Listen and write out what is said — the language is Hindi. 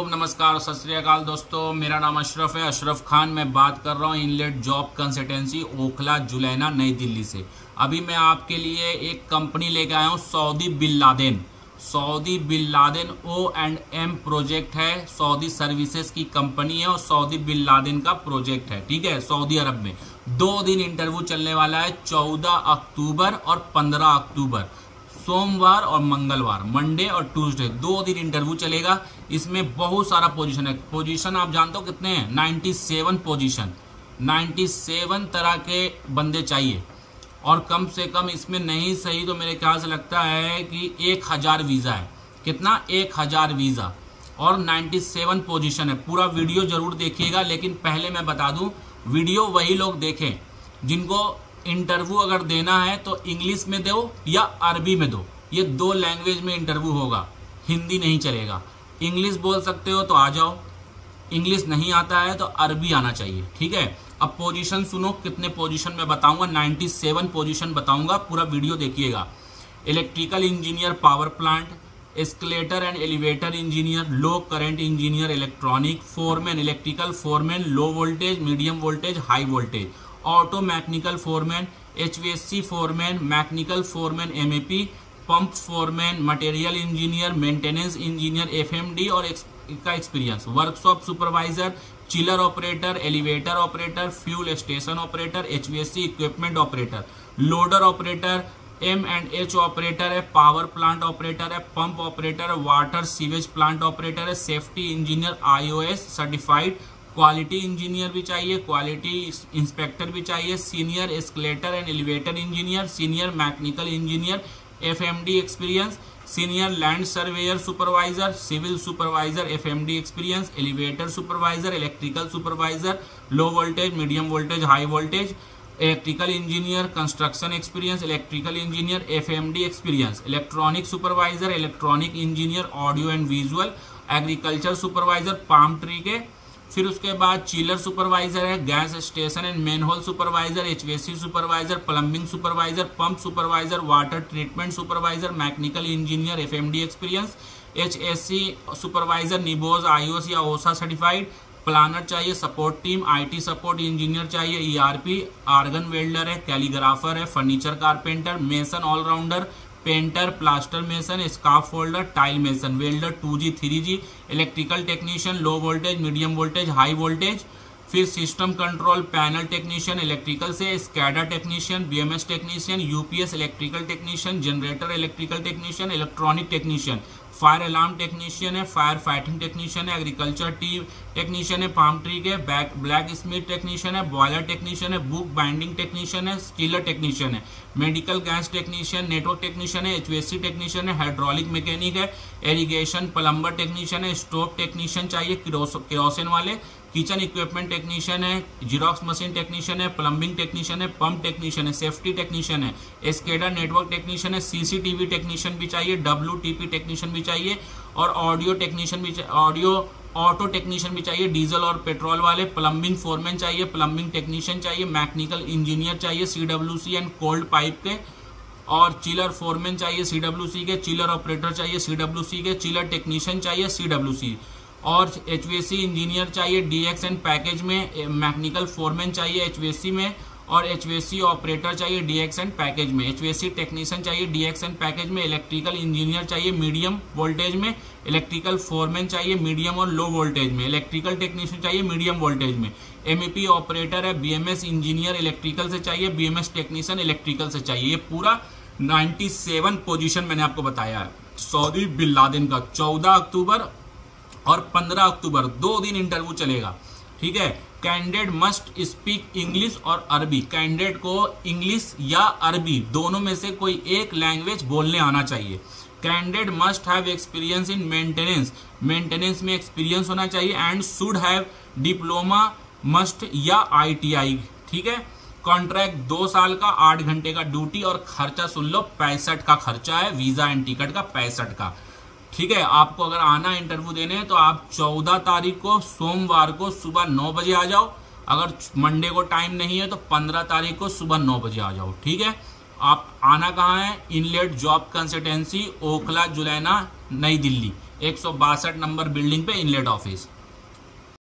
वालेकुम नमस्कार, सत दोस्तों। मेरा नाम अशरफ है। अशरफ खान, मैं बात कर रहा हूँ inlet job consultancy Okhla, Julena, नई दिल्ली से। अभी मैं आपके लिए एक कंपनी लेके आया हूँ, Saudi Bin Laden. Saudi Bin Laden O and M project है। सऊदी सर्विसेज़ की कंपनी है और सऊदी बिल लादेन का प्रोजेक्ट है, ठीक है? सऊदी अरब में। दो दिन इंटरव्यू चलने वाला है, चौदह अक्टूबर और पंद्रह अक्टूबर। सोमवार और मंगलवार मंडे और ट्यूसडे दो दिन इंटरव्यू चलेगा। इसमें बहुत सारा पोजीशन है। पोजीशन आप जानते हो कितने हैं? 97 पोजीशन 97 तरह के बंदे चाहिए। और कम से कम इसमें नहीं सही तो मेरे ख्याल से लगता है कि एक हज़ार वीज़ा है। कितना? एक हज़ार वीज़ा और 97 पोजीशन है। पूरा वीडियो ज़रूर देखिएगा, लेकिन पहले मैं बता दूँ वीडियो वही लोग देखें जिनको इंटरव्यू अगर देना है तो इंग्लिश में दो या अरबी में दो। ये दो लैंग्वेज में इंटरव्यू होगा। हिंदी नहीं चलेगा। इंग्लिश बोल सकते हो तो आ जाओ। इंग्लिश नहीं आता है तो अरबी आना चाहिए। ठीक है? अब पोजीशन सुनो, कितने पोजीशन में बताऊँगा। 97 पोजीशन बताऊँगा। पूरा वीडियो देखिएगा। Electrical engineer power plant escalator and elevator engineer low current engineer electronic foreman electrical foreman low voltage medium voltage high voltage auto mechanical foreman HVSC foreman mechanical foreman M pump foreman material engineer maintenance engineer FMD और का experience workshop supervisor chiller operator elevator operator fuel station operator HVSC equipment operator loader operator M and H operator है पावर प्लांट ऑपरेटर है पंप ऑपरेटर है वाटर सीवेज प्लांट ऑपरेटर है safety engineer IOS certified quality engineer भी चाहिए, क्वालिटी इंस्पेक्टर भी चाहिए, senior escalator and elevator engineer, senior mechanical engineer, FMD experience, senior land surveyor supervisor, civil supervisor, FMD experience, elevator supervisor, electrical supervisor, low voltage, medium voltage, high voltage, electrical engineer, construction experience, electrical engineer, FMD experience, electronic supervisor, electronic engineer, audio and visual, agriculture supervisor, palm tree के फिर उसके बाद चीलर सुपरवाइजर है gas station and manhole supervisor HVC supervisor plumbing supervisor pump supervisor water treatment supervisor mechanical engineer FMD experience HSC supervisor NEBOSH IOS या ओसा सर्टिफाइड प्लानर चाहिए support team IT support engineer चाहिए ईआरपी आर्गन वेल्डर है कैलीग्राफर है furniture carpenter mason all rounder painter, plaster mason scaffolder tile mason, welder two G three G electrical technician, low voltage, medium voltage, high voltage, फिर system control, panel technician, electrical से SCADA technician, BMS technician, UPS electrical technician, generator electrical technician, electronic technician. Fire alarm technician है, फायर फाइटिंग टेक्नीशियन है, एग्रीकल्चर टीम टेक्नीशियन है, पाम ट्री के, बैक, ब्लैक स्मिथ टेक्नीशियन है, बॉयलर टेक्नीशियन है, बुक बाइंडिंग टेक्नीशियन है स्टीलर टेक्नीशियन है। Medical gas technician, network technician है एच टेक्नीशियन है, हाइड्रोलिक मैकेनिक है एरीगेशन प्लम्बर टेक्नीशियन है, स्टोव टेक्नीशियन चाहिए क्रोसन वाले। किचन इक्विपमेंट टेक्नीशियन है जीरोक्स मशीन टेक्नीशियन है, प्लम्बिंग टेक्नीशियन है, पंप टेक्नीशियन है सेफ्टी टेक्नीशियन है। एस्केडा नेटवर्क टेक्नीशियन है सीसीटीवी टेक्नीशियन भी चाहिए डब्ल्यू टेक्नीशियन भी चाहिए और ऑडियो टेक्नीशियन भी ऑडियो ऑटो टेक्नीशियन भी चाहिए, डीजल और पेट्रोल वाले, प्लम्बिंग फोरमैन चाहिए, प्लम्बिंग टेक्नीशियन चाहिए, मैकेनिकल इंजीनियर चाहिए सीडब्ल्यूसी एंड कोल्ड पाइप के और चिलर फोरमैन चाहिए सीडब्ल्यूसी के चिलर ऑपरेटर चाहिए सीडब्ल्यूसी के चिलर टेक्नीशियन चाहिए सीडब्ल्यूसी और एच इंजीनियर चाहिए डीएक्स एंड पैकेज में मैकेनिकल फोरमैन चाहिए एच में, और एच ऑपरेटर चाहिए डीएक्स एंड पैकेज में। एच टेक्नीशियन चाहिए डीएक्स एंड पैकेज में। इलेक्ट्रिकल इंजीनियर चाहिए मीडियम वोल्टेज में। इलेक्ट्रिकल फोरमैन चाहिए मीडियम और लो वोल्टेज में। इलेक्ट्रिकल टेक्नीशियन चाहिए मीडियम वोल्टेज में। एम ऑपरेटर है बीएमएस इंजीनियर इलेक्ट्रिकल से चाहिए बी टेक्नीशियन इलेक्ट्रिकल से चाहिए। ये पूरा 97 पोजीशन मैंने आपको बताया है। सऊदी बिल लादेन का। 14 अक्टूबर और 15 अक्टूबर, दो दिन इंटरव्यू चलेगा। ठीक है? कैंडिडेट मस्ट स्पीक इंग्लिश और अरबी कैंडिडेट को इंग्लिश या अरबी दोनों में से कोई एक लैंग्वेज बोलने आना चाहिए। Candidate must have experience in maintenance maintenance में एक्सपीरियंस होना चाहिए and should have diploma must या आईटीआई ठीक है? कॉन्ट्रैक्ट दो साल का, आठ घंटे का ड्यूटी और खर्चा सुन लो, पैंसठ का खर्चा है वीज़ा एंड टिकट का पैंसठ का। ठीक है, आपको अगर आना इंटरव्यू देने तो आप चौदह तारीख को, सोमवार को सुबह नौ बजे आ जाओ। अगर मंडे को टाइम नहीं है तो पंद्रह तारीख को सुबह नौ बजे आ जाओ, ठीक है? आप आना कहाँ है? Inlet job consultancy Okhla, Julena, नई दिल्ली। एक सौ बासठ नंबर बिल्डिंग पे इनलेट ऑफ़िस